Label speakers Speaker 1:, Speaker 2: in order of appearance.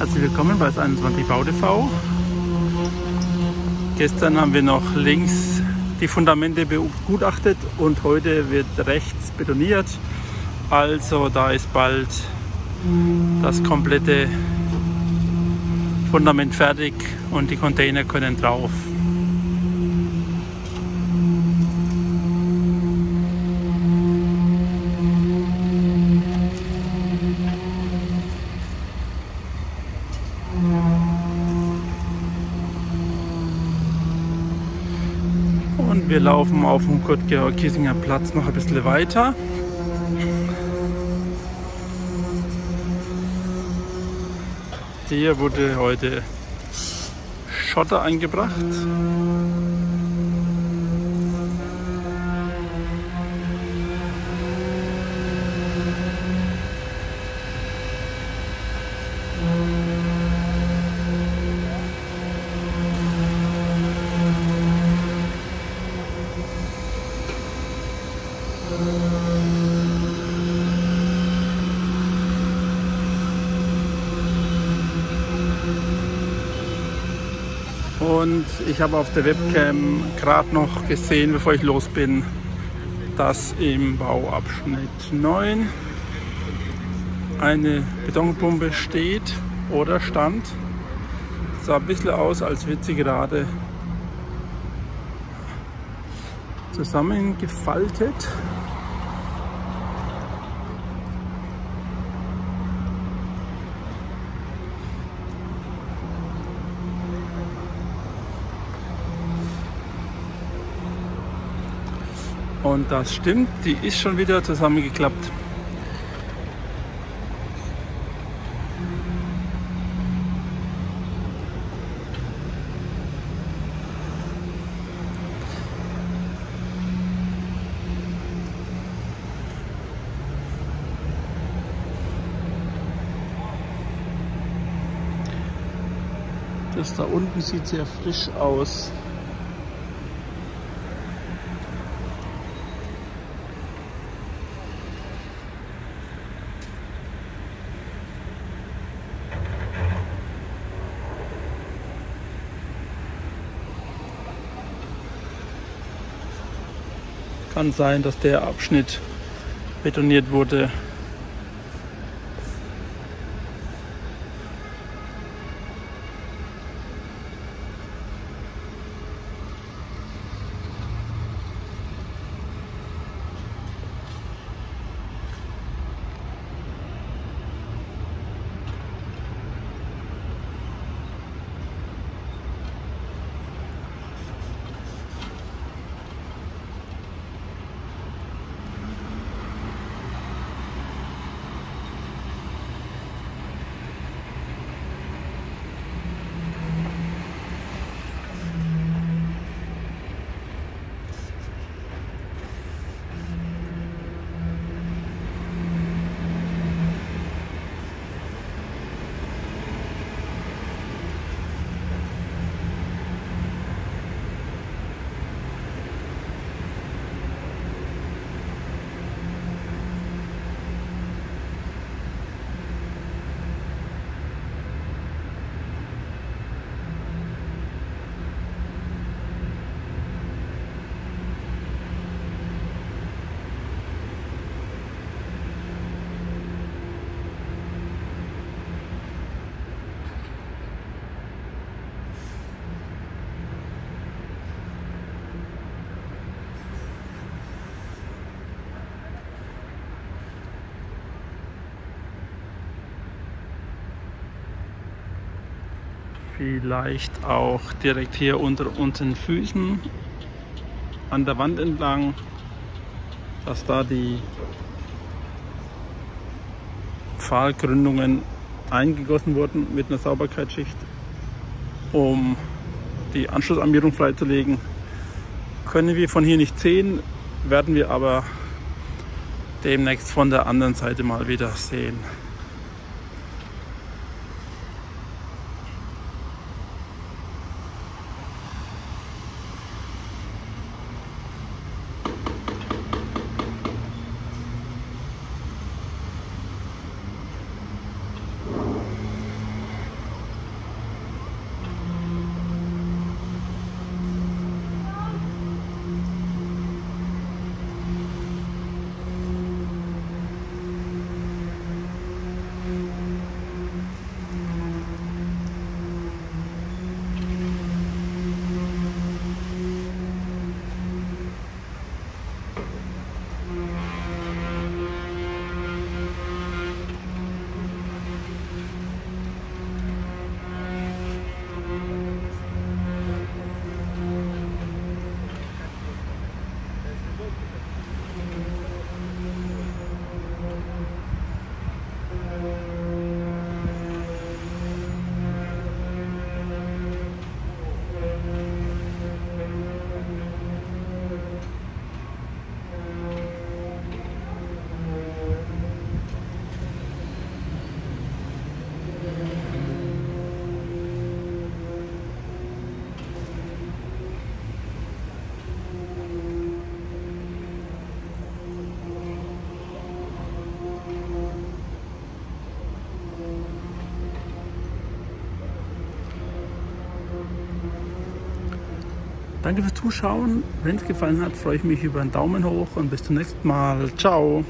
Speaker 1: Herzlich willkommen bei 21 BauTV. Gestern haben wir noch links die Fundamente begutachtet und heute wird rechts betoniert. Also da ist bald das komplette Fundament fertig und die Container können drauf. Wir laufen auf dem Kurt-Georg-Kiesinger Platz noch ein bisschen weiter. Hier wurde heute Schotter eingebracht. Und ich habe auf der Webcam gerade noch gesehen, bevor ich los bin, dass im Bauabschnitt 9 eine Betonpumpe steht oder stand. Sah ein bisschen aus, als wird sie gerade zusammengefaltet. Und das stimmt, die ist schon wieder zusammengeklappt. Das da unten sieht sehr frisch aus. Kann sein, dass der Abschnitt betoniert wurde. Vielleicht auch direkt hier unter unseren Füßen an der Wand entlang, dass da die Pfahlgründungen eingegossen wurden mit einer Sauberkeitsschicht, um die Anschlussarmierung freizulegen. Können wir von hier nicht sehen, werden wir aber demnächst von der anderen Seite mal wieder sehen. Danke fürs Zuschauen. Wenn es gefallen hat, freue ich mich über einen Daumen hoch und bis zum nächsten Mal. Ciao.